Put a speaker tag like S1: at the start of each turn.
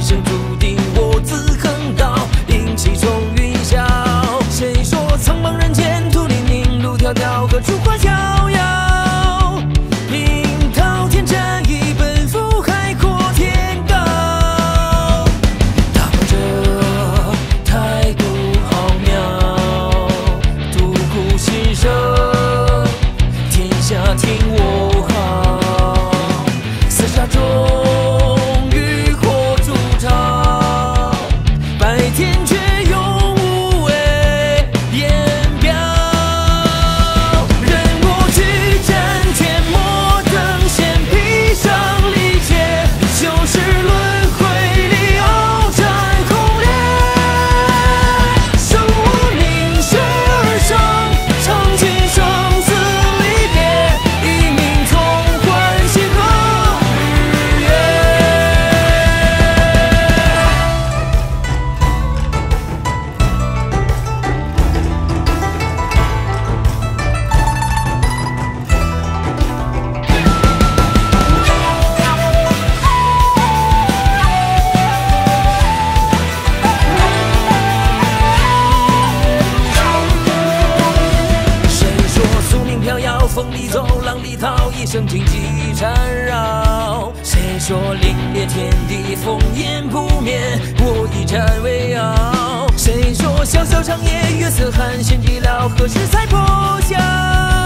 S1: 生注定我自横道，另起重云霄？谁说苍茫人间土林林，路迢迢，何处天君里逃，一生荆棘缠绕？谁说凛冽天地，烽烟不灭，我以战为傲？谁说萧萧长夜，月色寒，心寂寥，何时才破晓？